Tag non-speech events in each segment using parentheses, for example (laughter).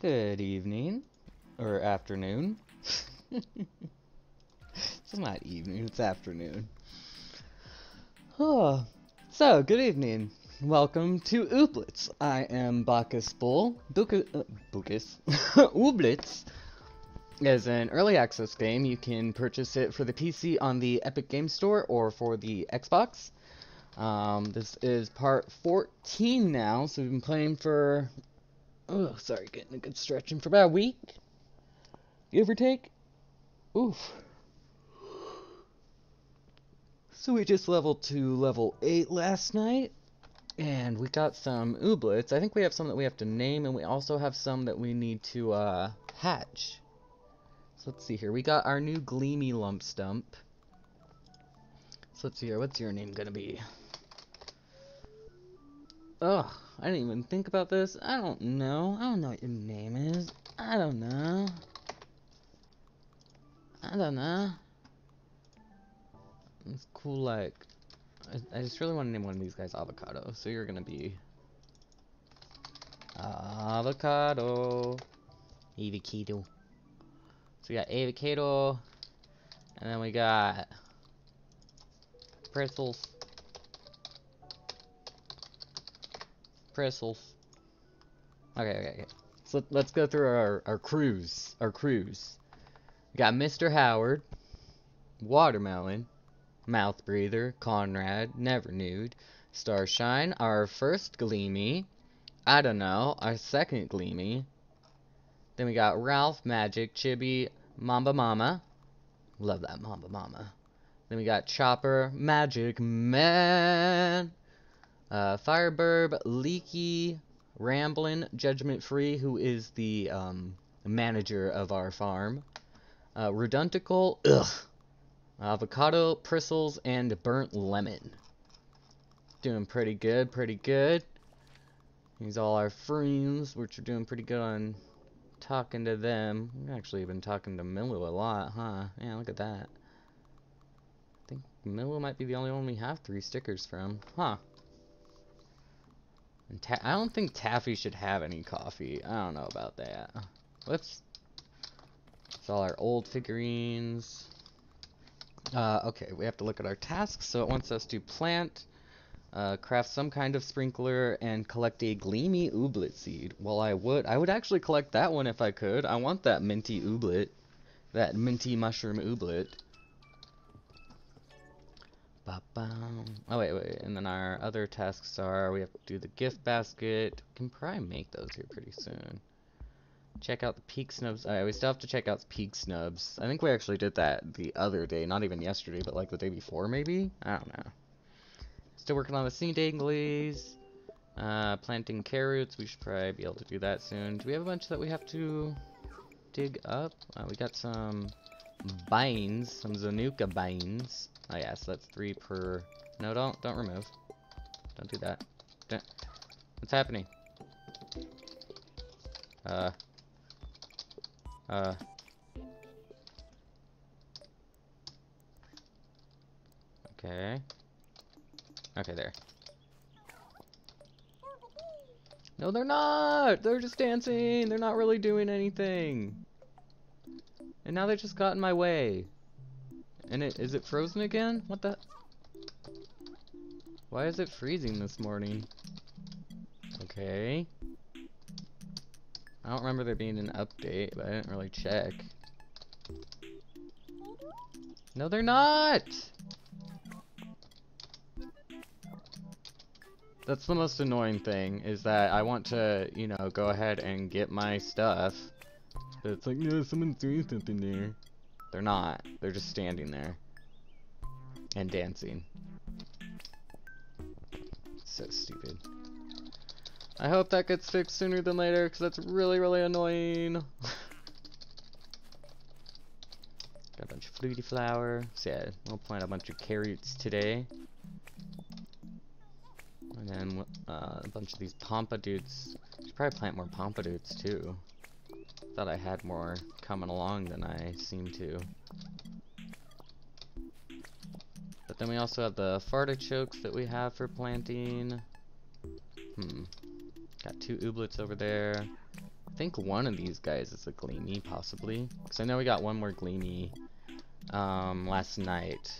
Good evening. Or afternoon. (laughs) it's not evening, it's afternoon. Oh, so, good evening. Welcome to Ooblets. I am Bacchus Bull. Bucus. Uh. (laughs) Ooblets is an early access game. You can purchase it for the PC on the Epic Game Store or for the Xbox. Um, this is part 14 now, so we've been playing for. Oh, sorry, getting a good stretching for about a week. Give or take. Oof. So we just leveled to level 8 last night. And we got some ooblets. I think we have some that we have to name, and we also have some that we need to uh, hatch. So let's see here. We got our new Gleamy Lump Stump. So let's see here. What's your name gonna be? Ugh, I didn't even think about this. I don't know. I don't know what your name is. I don't know. I don't know. It's cool, like... I, I just really want to name one of these guys Avocado. So you're gonna be... Avocado. Avocado. So we got avocado. And then we got... Pretzels. Pretzels. Okay, okay, okay. So let's go through our, our cruise. Our crews. We got Mr. Howard. Watermelon. Mouth Breather, Conrad, Never Nude, Starshine, our first Gleamy, I don't know, our second Gleamy. Then we got Ralph, Magic, Chibi, Mamba Mama. Love that Mamba Mama. Then we got Chopper, Magic Man, uh, Fireburb, Leaky, Ramblin, Judgment Free, who is the um, manager of our farm. Uh, Reduntical, ugh, Avocado, Prissles, and Burnt Lemon. Doing pretty good, pretty good. These all our friends, which are doing pretty good on talking to them. We've actually been talking to Milo a lot, huh? Yeah, look at that. I think Milo might be the only one we have three stickers from. Huh. I don't think Taffy should have any coffee. I don't know about that. Whoops. It's all our old figurines. Uh, okay, we have to look at our tasks. So it wants us to plant, uh, craft some kind of sprinkler, and collect a gleamy ooblet seed. Well, I would. I would actually collect that one if I could. I want that minty ooblet. That minty mushroom ooblet. Oh, wait, wait. And then our other tasks are we have to do the gift basket. We can probably make those here pretty soon. Check out the peak snubs. Alright, we still have to check out the peak snubs. I think we actually did that the other day. Not even yesterday, but like the day before, maybe? I don't know. Still working on the sea danglies. Uh, planting carrots. We should probably be able to do that soon. Do we have a bunch that we have to dig up? Uh, we got some vines. Some Zanuka vines. Oh, yeah, so that's three per... No, don't, don't remove. Don't do that. Don't... What's happening? Uh... Uh. Okay. Okay, there. No, they're not! They're just dancing! They're not really doing anything! And now they just got in my way. And it is it frozen again? What the? Why is it freezing this morning? Okay. I don't remember there being an update, but I didn't really check. No, they're not! That's the most annoying thing, is that I want to, you know, go ahead and get my stuff. But it's like, no, someone's doing something there. They're not. They're just standing there. And dancing. So stupid. I hope that gets fixed sooner than later, because that's really, really annoying. (laughs) Got a bunch of fluty flower. So yeah, we'll plant a bunch of carrots today. And then uh, a bunch of these pompadours. Should probably plant more pompadours too. Thought I had more coming along than I seem to. But then we also have the fartichokes that we have for planting. Hmm. Got two ooblets over there. I think one of these guys is a Gleamy, possibly. Because I know we got one more Gleamy um, last night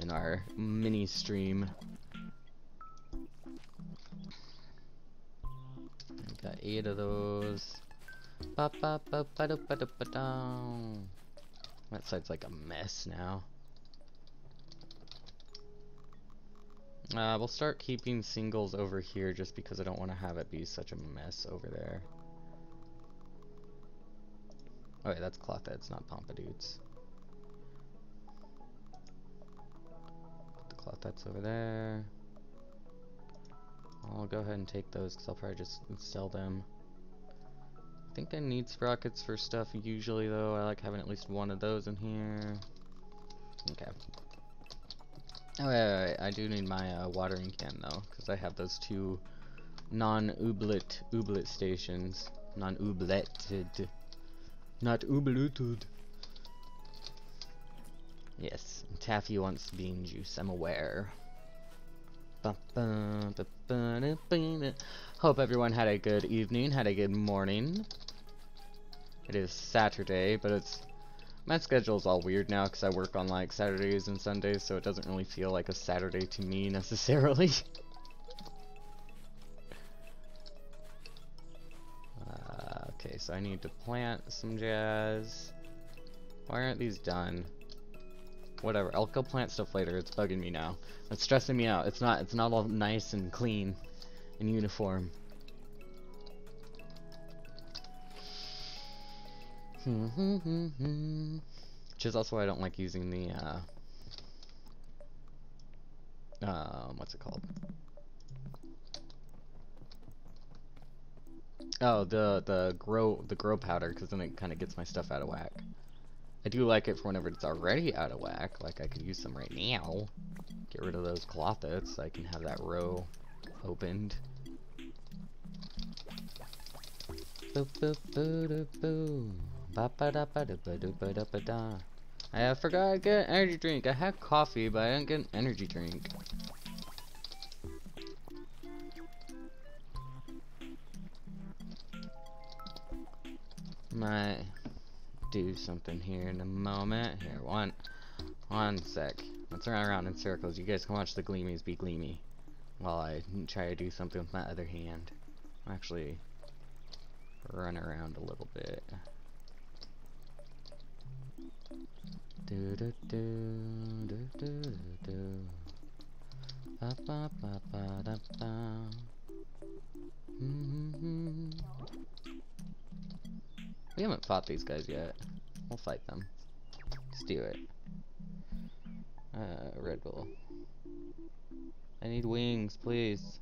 in our mini stream. Got eight of those. Ba -ba -ba -ba -da -ba -da -ba. That side's like a mess now. Uh, we'll start keeping singles over here just because I don't want to have it be such a mess over there. Oh wait, that's cloth heads, not pompidouts. Put the cloth heads over there. I'll go ahead and take those because I'll probably just sell them. I think I need sprockets for stuff usually though. I like having at least one of those in here. Okay. Oh, wait, wait, wait. I do need my uh, watering can though, because I have those two non-ooblet ooblet stations. Non-oobleted. Not oobleted. Yes, Taffy wants bean juice, I'm aware. Hope everyone had a good evening, had a good morning. It is Saturday, but it's my schedule's all weird now because I work on like Saturdays and Sundays, so it doesn't really feel like a Saturday to me necessarily. (laughs) uh, okay, so I need to plant some jazz. Why aren't these done? Whatever, I'll go plant stuff later. It's bugging me now. It's stressing me out. It's not. It's not all nice and clean, and uniform. (laughs) Which is also why I don't like using the, uh, um, what's it called? Oh, the, the grow, the grow powder, because then it kind of gets my stuff out of whack. I do like it for whenever it's already out of whack, like I could use some right now. Get rid of those clothets, I can have that row opened. I forgot to get an energy drink. I had coffee, but I didn't get an energy drink. Might do something here in a moment. Here, one, one sec. Let's run around in circles. You guys can watch the gleamies be gleamy while I try to do something with my other hand. Actually, run around a little bit. Do do do do do do. Ba ba ba ba da ba. Mm -hmm. We haven't fought these guys yet. We'll fight them. Let's do it. Uh, Red Bull. I need wings, please.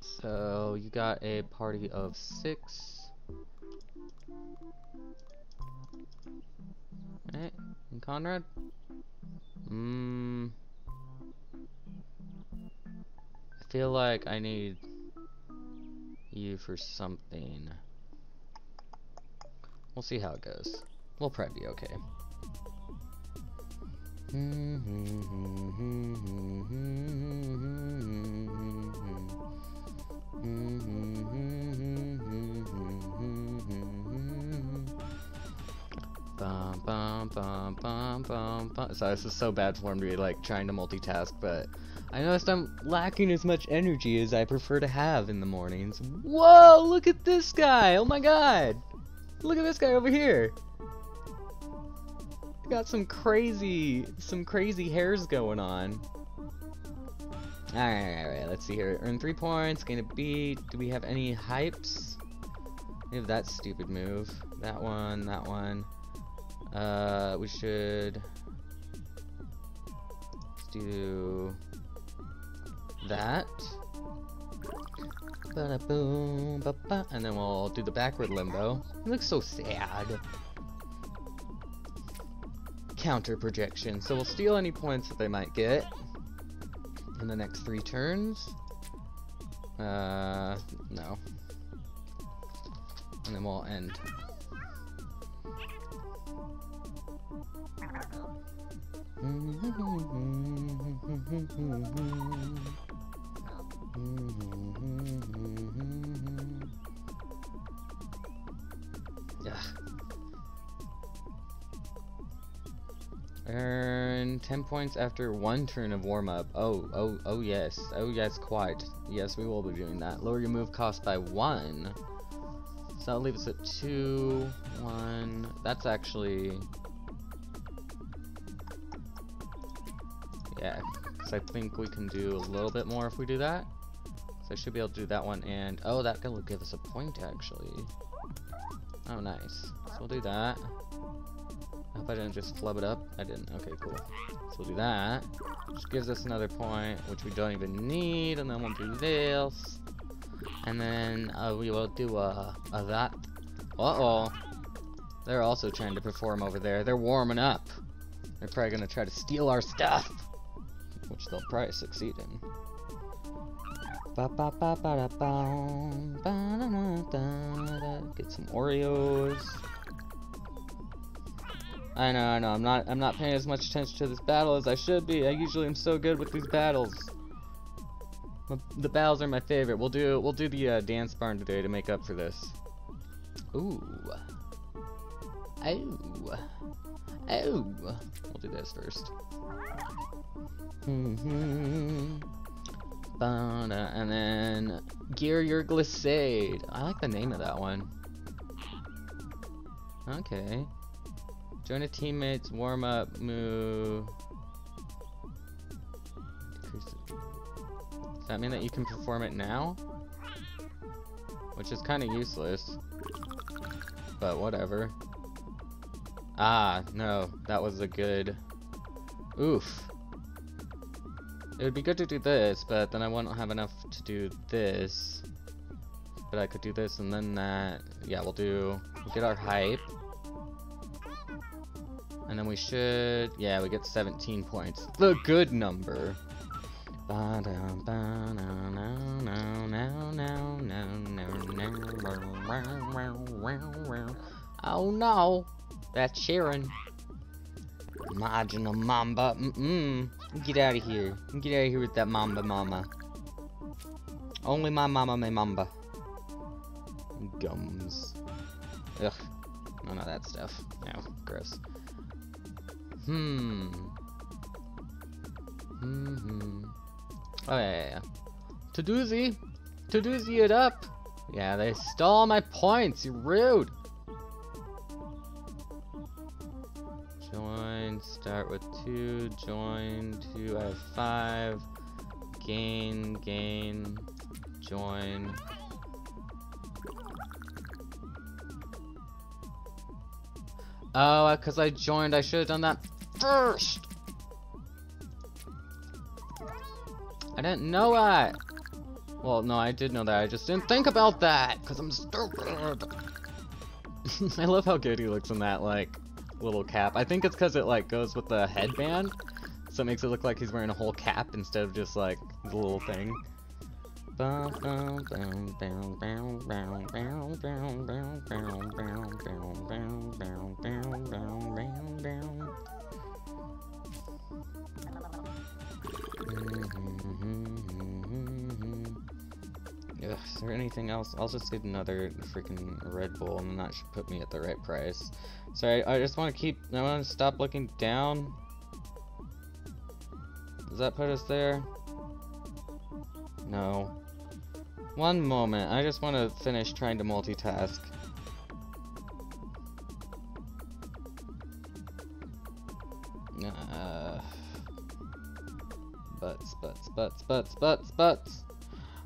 So, you got a party of six. Right, and Conrad? Mmm. I feel like I need you for something. We'll see how it goes. We'll probably be okay. So this is so bad for me, like trying to multitask, but I noticed I'm lacking as much energy as I prefer to have in the mornings. Whoa, look at this guy! Oh my god! Look at this guy over here! Got some crazy, some crazy hairs going on. Alright, alright, let's see here. Earn three points, gain a beat. Do we have any hypes? We have that stupid move. That one, that one. Uh, we should Let's do that. Ba boom, ba -ba, and then we'll do the backward limbo. It looks so sad. Counter projection. So we'll steal any points that they might get in the next three turns. Uh, no. And then we'll end. (laughs) Yeah. Earn 10 points after one turn of warm-up. Oh, oh, oh yes. Oh yes, quite. Yes, we will be doing that. Lower your move cost by one. So that'll leave us at two, one. That's actually... Yeah, because I think we can do a little bit more if we do that. So I should be able to do that one and... Oh, that will give us a point, actually. Oh, nice. So we'll do that. I hope I didn't just flub it up. I didn't. Okay, cool. So we'll do that. Which gives us another point, which we don't even need. And then we'll do this. And then uh, we will do a, a that. Uh-oh. They're also trying to perform over there. They're warming up. They're probably going to try to steal our stuff. Which they'll probably succeed in. Get some Oreos. I know, I know. I'm not. I'm not paying as much attention to this battle as I should be. I usually am so good with these battles. The battles are my favorite. We'll do. We'll do the uh, dance barn today to make up for this. Ooh. Oh. Oh. We'll do this first. Mm-hmm. And then gear your glissade. I like the name of that one. Okay. Join a teammate's warm-up move. Does that mean that you can perform it now? Which is kind of useless. But whatever. Ah, no. That was a good... Oof. It would be good to do this, but then I won't have enough to do this. But I could do this and then that. Yeah, we'll do... We'll get our hype. And then we should... Yeah, we get 17 points. The good number. Oh no! That's Sharon. Marginal Mamba. Mm-mm. Get out of here. Get out of here with that Mamba Mama. Only my mama may Mamba. Gums. Ugh. None of that stuff. No, gross. Hmm. Hmm. -hmm. Oh yeah, yeah, yeah. To doozy. To doozy it up. Yeah, they stole my points. You rude. Start with two. Join. Two. I have five. Gain. Gain. Join. Oh, uh, because I joined, I should have done that first. I didn't know that. Well, no, I did know that. I just didn't think about that because I'm stupid. (laughs) I love how good he looks in that, like, little cap. I think it's because it, like, goes with the headband. So it makes it look like he's wearing a whole cap instead of just, like, the little thing. Ugh, is there anything else? I'll just get another freaking Red Bull and that should put me at the right price. Sorry, I just want to keep, I want to stop looking down. Does that put us there? No. One moment, I just want to finish trying to multitask. Uh, butts, butts, butts, butts, butts, butts.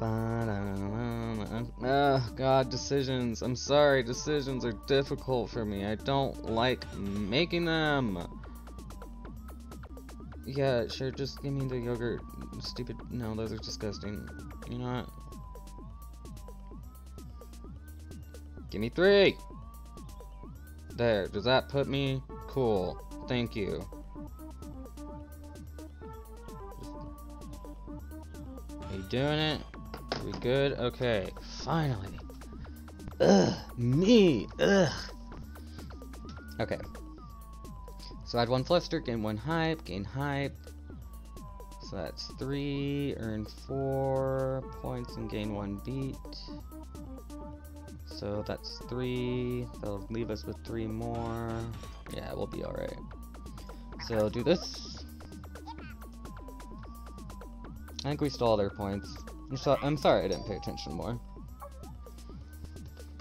Oh, God, decisions. I'm sorry, decisions are difficult for me. I don't like making them. Yeah, sure, just give me the yogurt. Stupid. No, those are disgusting. You know what? Give me three! There, does that put me? Cool. Thank you. Are you doing it? We good? Okay, finally. Ugh, me, ugh. Okay. So add one fluster, gain one hype, gain hype. So that's three, earn four points and gain one beat. So that's three. They'll leave us with three more. Yeah, we'll be alright. So do this. I think we stole their points. I'm, so I'm sorry I didn't pay attention more.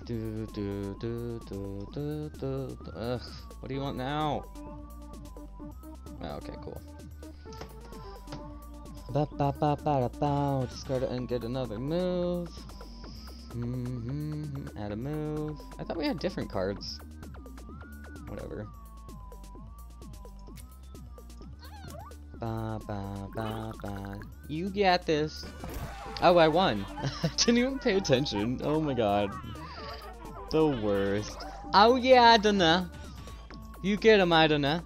Do do do do do do. Ugh. What do you want now? Oh, okay, cool. Ba ba ba ba ba. Discard it and get another move. Mm -hmm. Add a move. I thought we had different cards. Whatever. Ba ba ba ba. You got this. Oh, I won. (laughs) Didn't even pay attention. Oh my god. The worst. Oh yeah, I dunno. You get him, I dunno.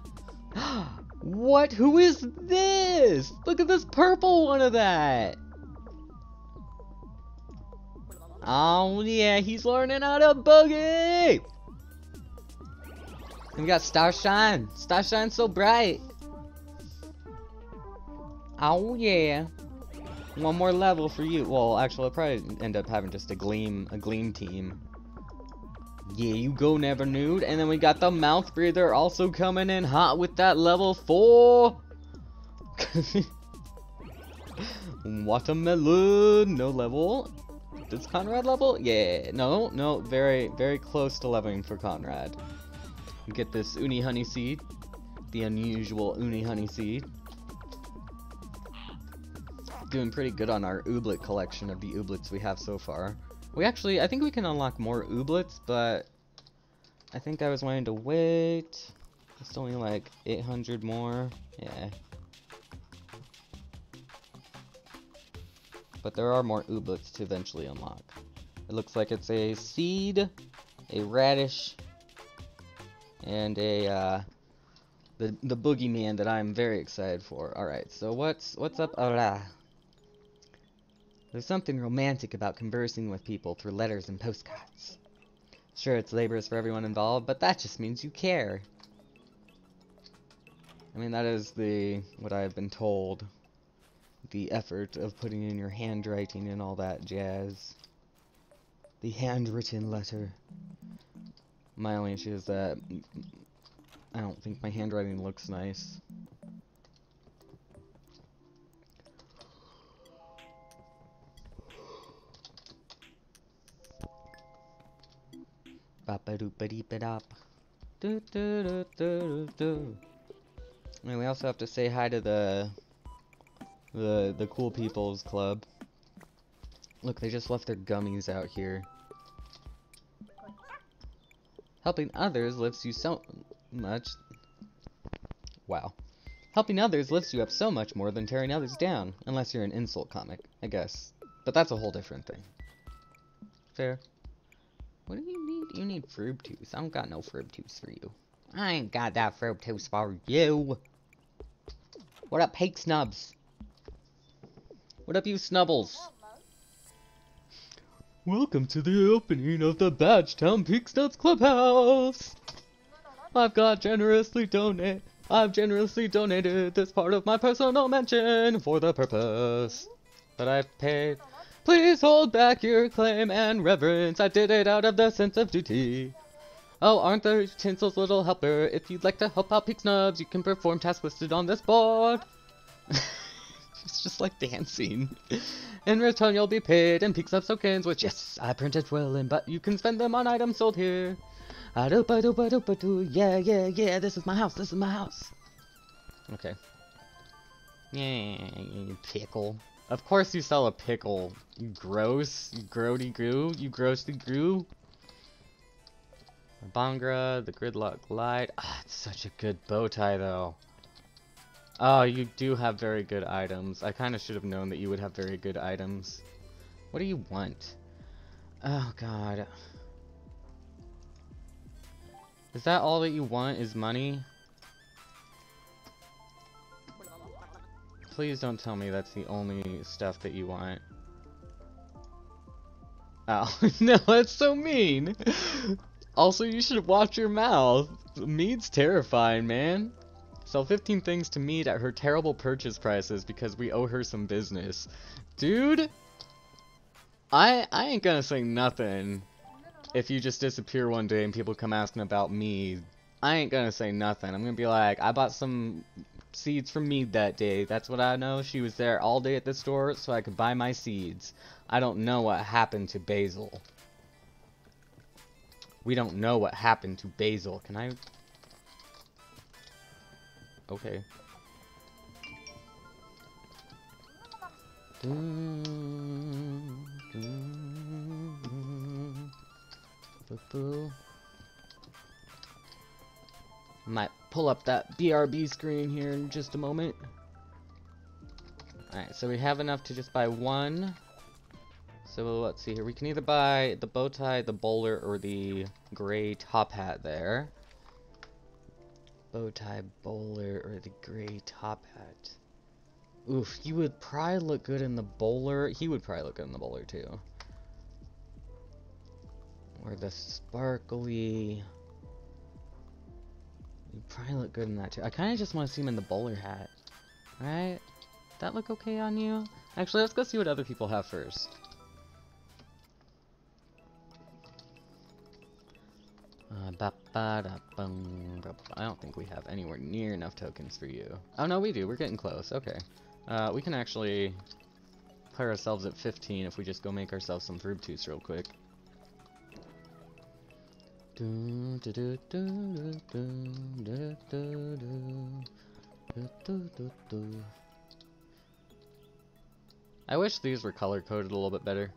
(gasps) what? Who is this? Look at this purple one of that. Oh yeah, he's learning how to boogie! And we got Starshine. Starshine's so bright. Oh yeah. One more level for you. Well, actually, I'll probably end up having just a Gleam, a Gleam team. Yeah, you go Never Nude. And then we got the Mouth Breather also coming in hot with that level 4. (laughs) Watermelon, no level. Does Conrad level? Yeah, no, no, very, very close to leveling for Conrad. Get this Uni Honey Seed, the unusual Uni Honey Seed. Doing pretty good on our Ooblet collection of the Ooblets we have so far. We actually, I think we can unlock more Ooblets, but I think I was wanting to wait. It's only like 800 more. Yeah. But there are more ooblets to eventually unlock. It looks like it's a seed, a radish, and a uh, the the boogeyman that I'm very excited for. All right, so what's what's up? Oh, There's something romantic about conversing with people through letters and postcards. Sure, it's laborious for everyone involved, but that just means you care. I mean, that is the what I've been told the effort of putting in your handwriting and all that jazz. The handwritten letter. My only issue is that I don't think my handwriting looks nice. And we also have to say hi to the the the cool people's club. Look, they just left their gummies out here. Helping others lifts you so much. Wow. Helping others lifts you up so much more than tearing others down, unless you're an insult comic, I guess. But that's a whole different thing. Fair. Do you need? Need Fructose. I don't got no Fructose for you. I ain't got that Fructose for you. What up, Hake Snubs? What up, you snubbles? Welcome to the opening of the Badgetown Peaksnubs Clubhouse! I've got generously donate. I've generously donated this part of my personal mansion for the purpose that I've paid. Please hold back your claim and reverence. I did it out of the sense of duty. Oh, aren't there utensils, little helper? If you'd like to help out Peaksnubs, you can perform tasks listed on this board. (laughs) It's just like dancing. In return, you'll be paid in Peaksnub tokens, which, yes, I printed well in, but you can spend them on items sold here. Yeah, yeah, yeah, this is my house, this is my house. Okay. Yeah, pickle. Of course you sell a pickle, you gross, you grody goo, you grossly grew. Bangra, the gridlock light. Ah, it's such a good bow tie though. Oh, you do have very good items. I kind of should have known that you would have very good items. What do you want? Oh, God. Is that all that you want is money? Please don't tell me that's the only stuff that you want. Oh, (laughs) no, that's so mean! Also, you should watch your mouth. Meed's terrifying, man. Sell 15 things to Meed at her terrible purchase prices because we owe her some business. Dude, I I ain't gonna say nothing if you just disappear one day and people come asking about Meed. I ain't gonna say nothing. I'm gonna be like, I bought some seeds from Meed that day. That's what I know. She was there all day at the store so I could buy my seeds. I don't know what happened to Basil. We don't know what happened to Basil. Can I... Okay. Might pull up that BRB screen here in just a moment. Alright, so we have enough to just buy one so let's see here. We can either buy the bow tie, the bowler, or the gray top hat there. Bow tie, bowler, or the gray top hat. Oof, you would probably look good in the bowler. He would probably look good in the bowler too. Or the sparkly. You probably look good in that too. I kind of just want to see him in the bowler hat. Right? That look okay on you? Actually, let's go see what other people have first. Uh, I don't think we have anywhere near enough tokens for you. Oh no, we do. We're getting close. Okay. Uh, we can actually put ourselves at 15 if we just go make ourselves some Fructus real quick. I wish these were color coded a little bit better.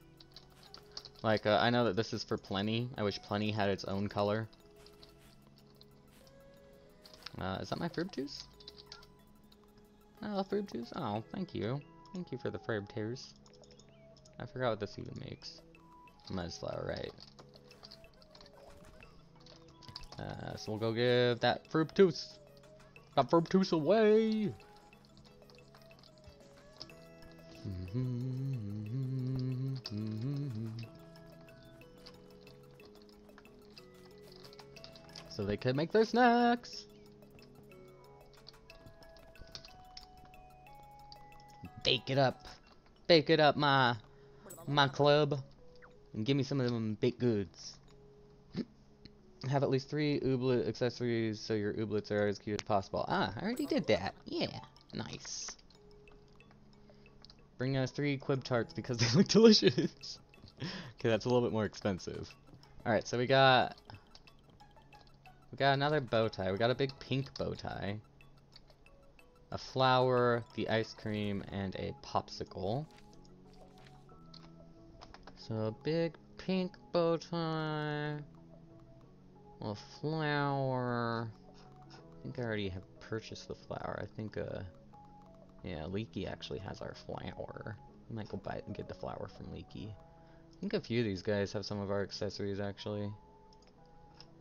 Like, uh, I know that this is for Plenty. I wish Plenty had its own color. Uh, is that my Fructus? Oh, Fructus? Oh, thank you. Thank you for the Fructus. I forgot what this even makes. Mudflower, right. Uh, so we'll go give that Fructus. That Fructus away! (laughs) so they could make their snacks. Bake it up. Bake it up, my my club. And give me some of them baked goods. Have at least three ooblet accessories so your ooblets are as cute as possible. Ah, I already did that. Yeah, nice. Bring us three quib tarts because (laughs) they look delicious. okay, that's a little bit more expensive. Alright, so we got we got another bow tie. We got a big pink bow tie. A flower, the ice cream, and a popsicle. So a big pink bow tie. A flower. I think I already have purchased the flower. I think, uh, yeah, Leaky actually has our flower. I might go buy and get the flower from Leaky. I think a few of these guys have some of our accessories, actually.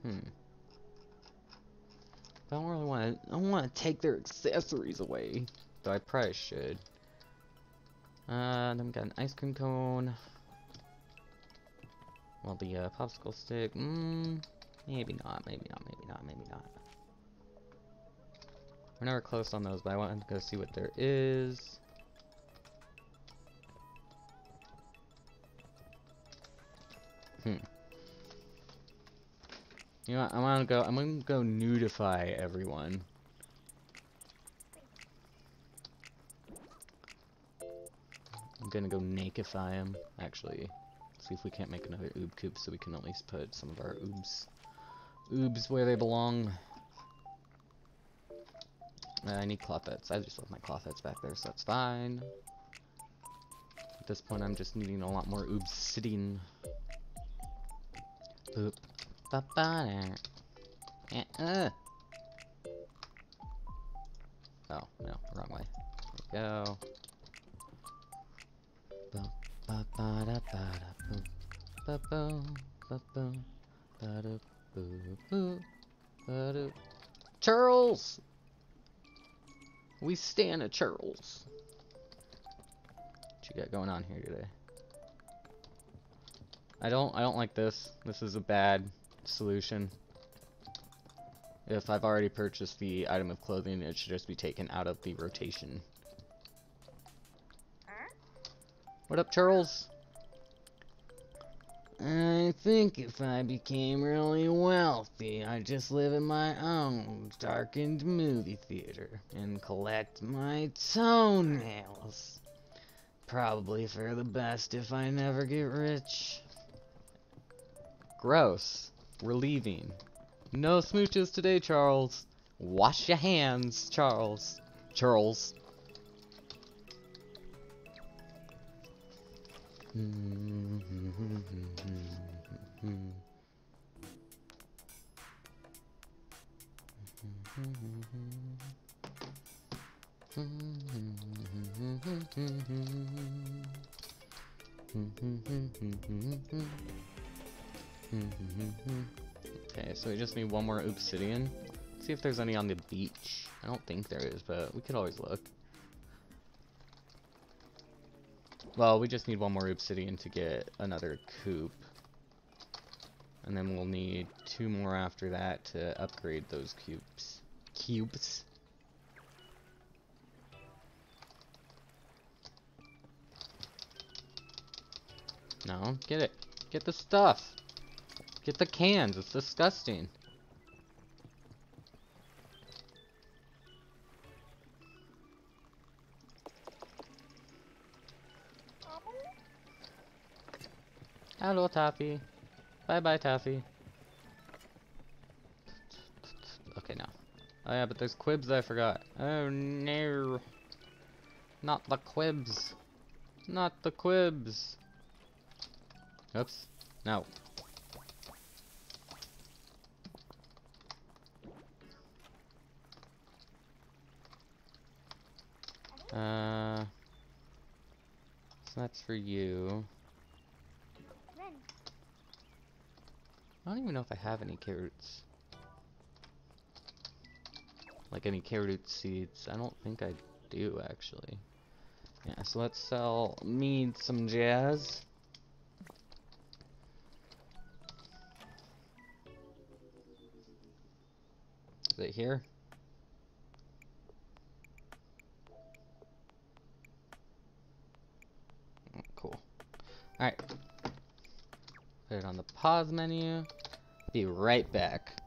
Hmm. I don't really want to. I don't want to take their accessories away, though I probably should. Uh, then we got an ice cream cone. Well, the uh, popsicle stick. Mmm, maybe not. Maybe not. Maybe not. Maybe not. We're never close on those, but I want to go see what there is. Hmm. You know what, I wanna go I'm gonna go nudify everyone. I'm gonna go nakify him, actually. See if we can't make another oob coop so we can at least put some of our oobs oobs where they belong. Uh, I need clothets. I just left my clothets back there, so that's fine. At this point, I'm just needing a lot more obsidian. Boop. Ba ba there. Uh. Oh, no, wrong way. There we go. Ba ba ba da ba da boo. Ba boom. Ba boom. Ba da. Charles! We stand a Charles. What you got going on here today? I don't I don't like this. This is a bad solution. If I've already purchased the item of clothing, it should just be taken out of the rotation. What up, Charles? I think if I became really wealthy, I'd just live in my own darkened movie theater and collect my toenails. Probably for the best if I never get rich. Gross. Relieving. No smooches today, Charles. Wash your hands, Charles. Charles. Okay, so we just need one more obsidian. Let's see if there's any on the beach. I don't think there is, but we could always look. Well, we just need one more obsidian to get another coop. And then we'll need two more after that to upgrade those cubes. Cubes? No, get it. Get the stuff. Get the cans, it's disgusting. Hello, Taffy. Bye-bye, Taffy. Okay, now. Oh yeah, but there's quibs I forgot. Oh no. Not the quibs. Not the quibs. Oops. No. Uh, so that's for you. I don't even know if I have any carrots. Like any carrot seeds. I don't think I do, actually. Yeah, so let's sell me some jazz. Is it here? Mm, cool. Alright. Put it on the pause menu. Be right back.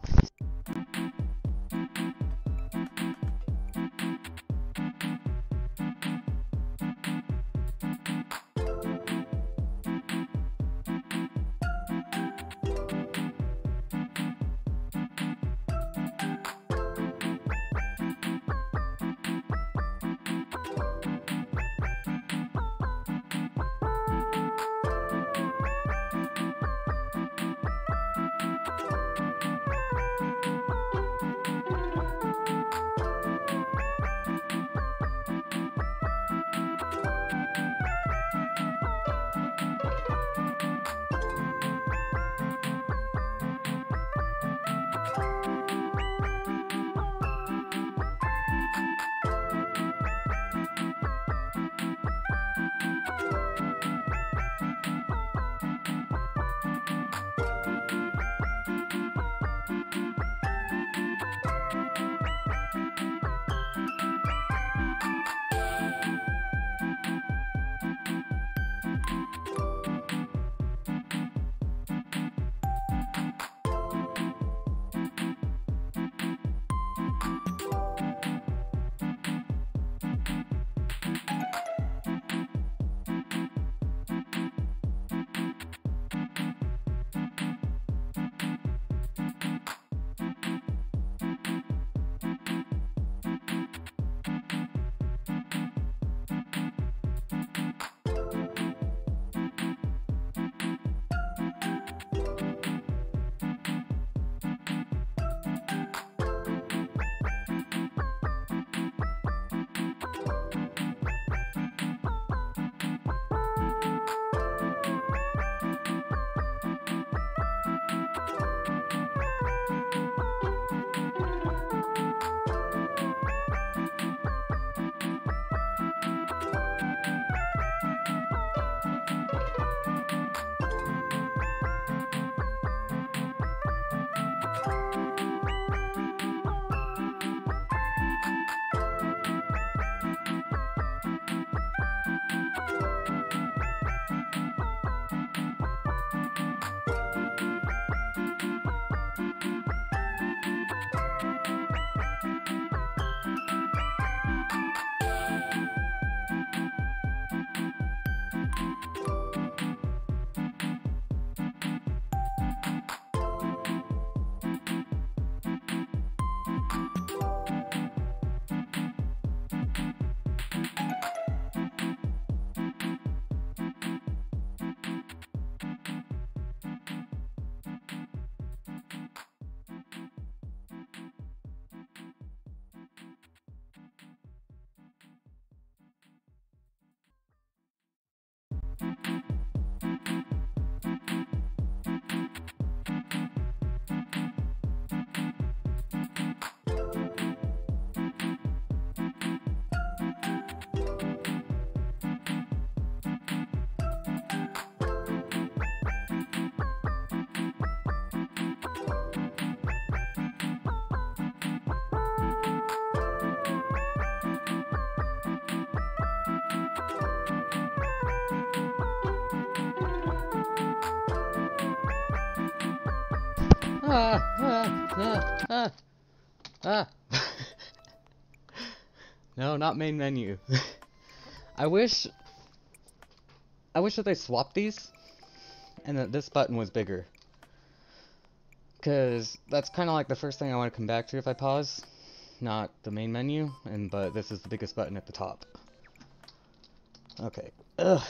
Ah, ah, ah, no, not main menu. (laughs) I wish... I wish that they swapped these, and that this button was bigger. Because that's kind of like the first thing I want to come back to if I pause. Not the main menu, and but this is the biggest button at the top. Okay. Ugh.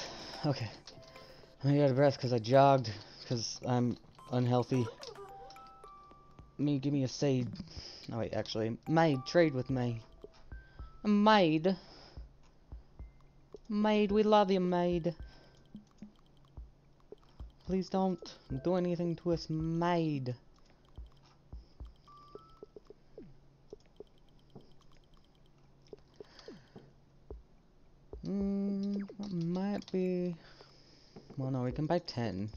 Okay. I'm out of breath because I jogged, because I'm unhealthy. Me, give me a seed. No, wait, actually. Maid, trade with me. Maid. Maid, we love you, maid. Please don't do anything to us, maid. Hmm, might be... Well, no, we can buy 10.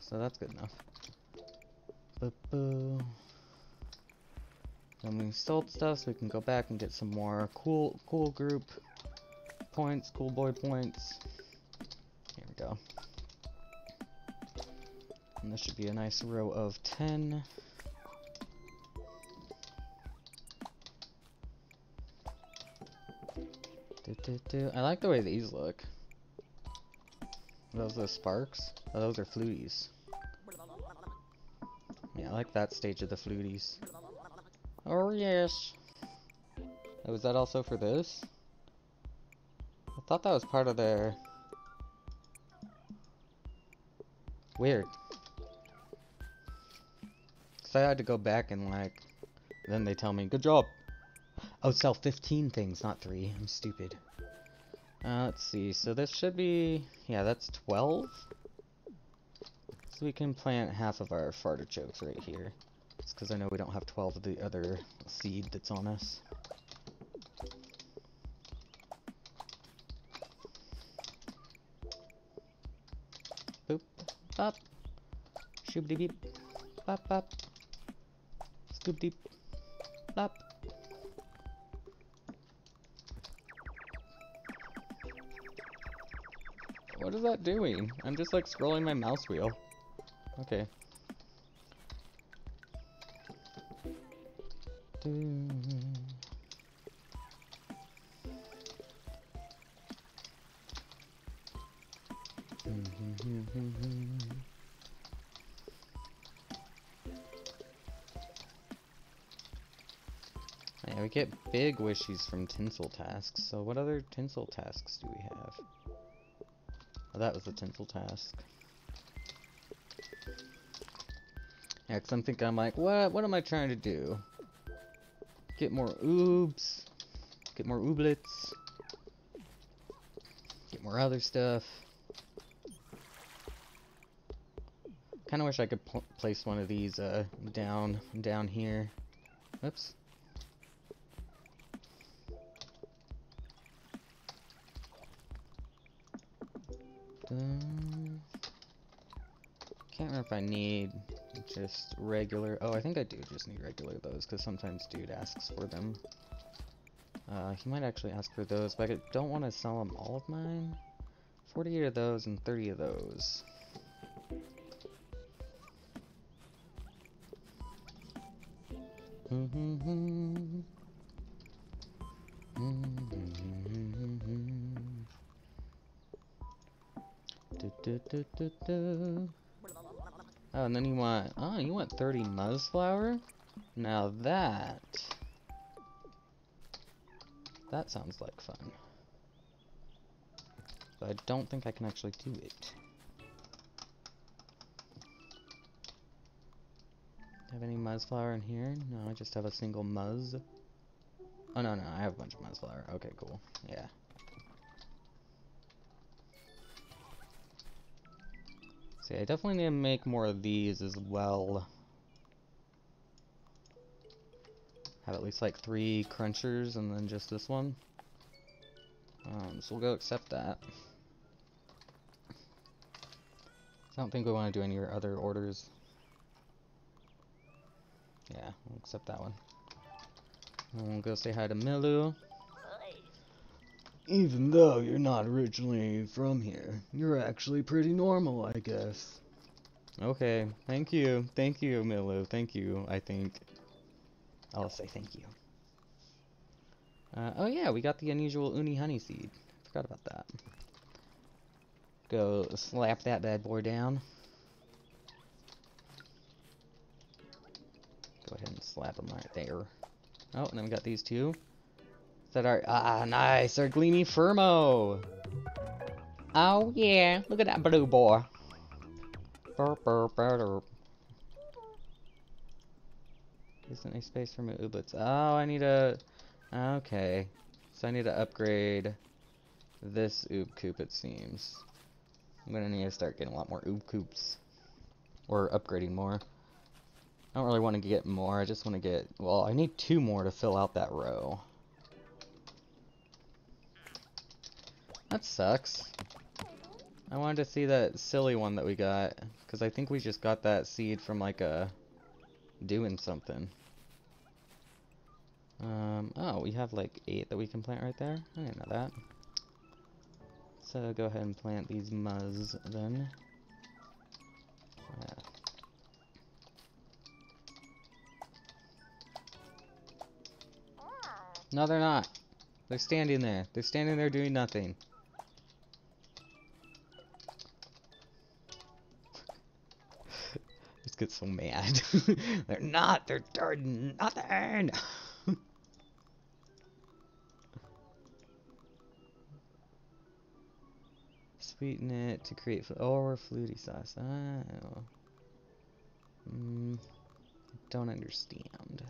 So that's good enough. Then we sold stuff, so we can go back and get some more cool, cool group points, cool boy points. Here we go. And this should be a nice row of 10. Do, do, do. I like the way these look. Are those the sparks? Oh, those are fluties. I like that stage of the fluties. Oh yes. Oh, is that also for this? I thought that was part of their... Weird. Cause I had to go back and like... Then they tell me, good job. Oh, sell 15 things, not 3. I'm stupid. Uh, let's see, so this should be... Yeah, that's 12? So we can plant half of our fartichokes right here. It's because I know we don't have 12 of the other seed that's on us. Boop, bop, shoobity beep, bop bop, scoop deep, bop. What is that doing? I'm just like scrolling my mouse wheel. Okay. (laughs) Yeah, we get big wishes from Tinstle tasks, so what other Tinstle tasks do we have? Oh, that was the Tinstle task. Yeah, cause I'm thinking, I'm like, what, what am I trying to do? Get more oobs. Get more ooblets. Get more other stuff. Kind of wish I could pl place one of these uh, down down here. Oops. Can't remember if I need just regular. Oh, I think I do just need regular those because sometimes dude asks for them. Uh, he might actually ask for those, but I don't want to sell him all of mine. 48 of those and 30 of those. Mm-hmm. (laughs) Mm-hmm. Mm-hmm. Oh, and then you want, oh, you want 30 Muzzflower? Now that, that sounds like fun. But I don't think I can actually do it. Have any Muzzflower in here? No, I just have a single Muzz. Oh, no, no, I have a bunch of Muzzflower. Okay, cool. Yeah. See, I definitely need to make more of these as well. Have at least like three crunchers and then just this one. Um, so we'll go accept that. I don't think we want to do any other orders. Yeah, we'll accept that one. And we'll go say hi to Milu. Even though you're not originally from here, you're actually pretty normal, I guess. Okay, thank you. Thank you, Milo. Thank you, I think. I'll say thank you. Uh, oh yeah, we got the unusual Uni honey seed. Forgot about that. Go slap that bad boy down. Go ahead and slap him right there. Oh, and then we got these two. That are ah nice, our Gleamy Firmo. Oh yeah, look at that blue boy. Burp, burp, burp. Isn't a space for my ooblets? Oh, I need a. Okay, so I need to upgrade this oob coop. It seems. I'm gonna need to start getting a lot more oob coops, or upgrading more. I don't really want to get more. I just want to get. Well, I need two more to fill out that row. That sucks. I wanted to see that silly one that we got, because I think we just got that seed from, like, a... doing something. Um, oh, we have, like, eight that we can plant right there? I didn't know that. So, go ahead and plant these muzz, then. Yeah. No, they're not. They're standing there. They're standing there doing nothing. Get so mad. (laughs) they're not. They're doing nothing. (laughs) Sweeten it to create or fluty sauce. Oh. Mm, don't understand.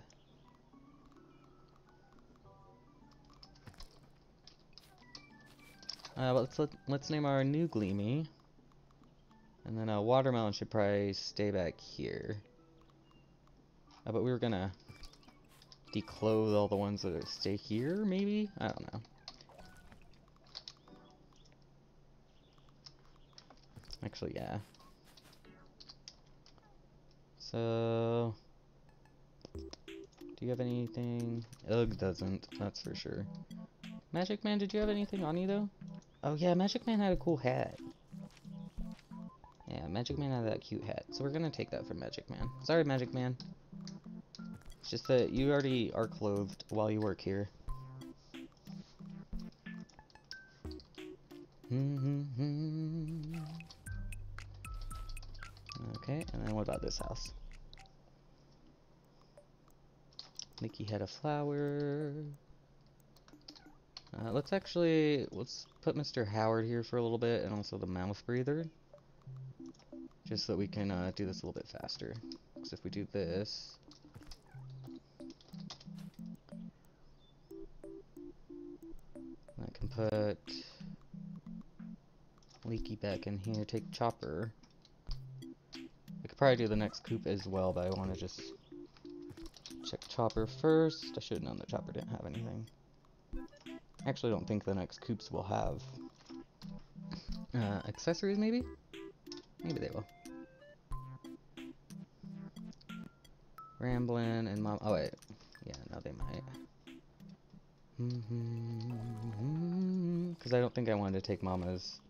Uh, let's let, let's name our new Gleamy. And then a watermelon should probably stay back here. Uh, but we were gonna declothe all the ones that stay here, maybe? I don't know. Actually, yeah. So... Do you have anything? Ugh doesn't, that's for sure. Magic Man, did you have anything on you, though? Oh yeah, Magic Man had a cool hat. Yeah, Magic Man had that cute hat, so we're gonna take that from Magic Man. Sorry, Magic Man. It's just that you already are clothed while you work here. okay, and then what about this house? Nikki had a flower. Uh, let's actually, let's put Mr. Howard here for a little bit, and also the mouth breather. Just so that we can uh, do this a little bit faster. Because if we do this... I can put... Leaky back in here, take Chopper. I could probably do the next coop as well, but I want to just check Chopper first. I should have known that Chopper didn't have anything. I actually don't think the next coops will have uh, accessories, maybe? Maybe they will. Ramblin' and Mom. Oh, wait. Yeah, no, they might. Because I don't think I wanted to take Mama's.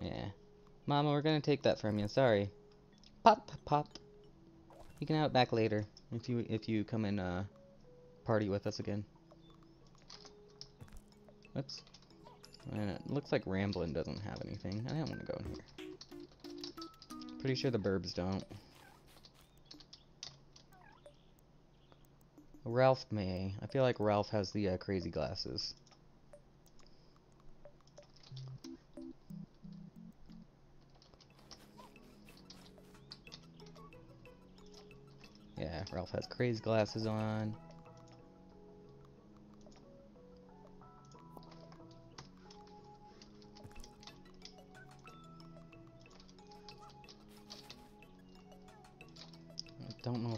Yeah. Mama, we're gonna take that from you. Sorry. Pop, pop. You can have it back later if you if you come and uh, party with us again. Oops. And it looks like Ramblin' doesn't have anything. I don't want to go in here. Pretty sure the burbs don't. Ralph may. I feel like Ralph has the uh, crazy glasses. Yeah, Ralph has crazy glasses on.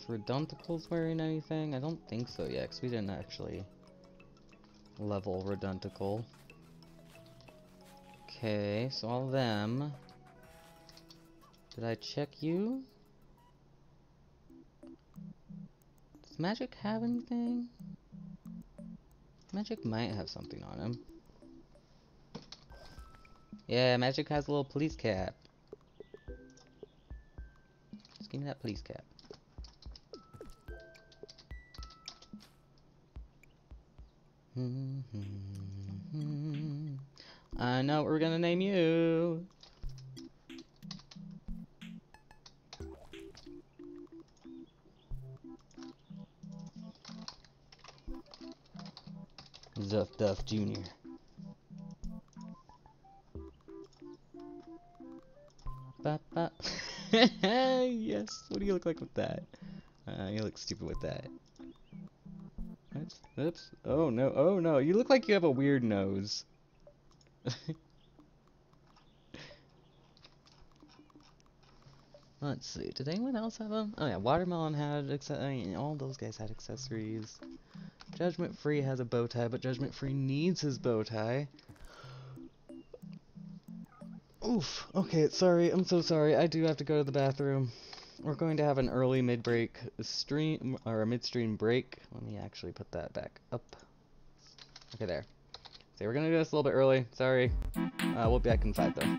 If Redunticle's wearing anything. I don't think so yet, because we didn't actually level Redunticle. Okay, so all of them. Did I check you? Does Magic have anything? Magic might have something on him. Yeah, Magic has a little police cap. Just give me that police cap. I know what we're gonna name you. Zuff Duff Jr. Ba ba. (laughs) yes. What do you look like with that? Uh, you look stupid with that. Oops. Oh no. Oh no. You look like you have a weird nose. (laughs) Let's see. Did anyone else have them? Oh yeah, Watermelon had. I mean, all those guys had accessories. Judgment Free has a bow tie, but Judgment Free needs his bow tie. Oof. Okay, sorry. I'm so sorry. I do have to go to the bathroom. We're going to have an early mid-break stream, or a mid-stream break. Let me actually put that back up. Okay, there. So we're going to do this a little bit early. Sorry. Uh, we'll be back in five, though.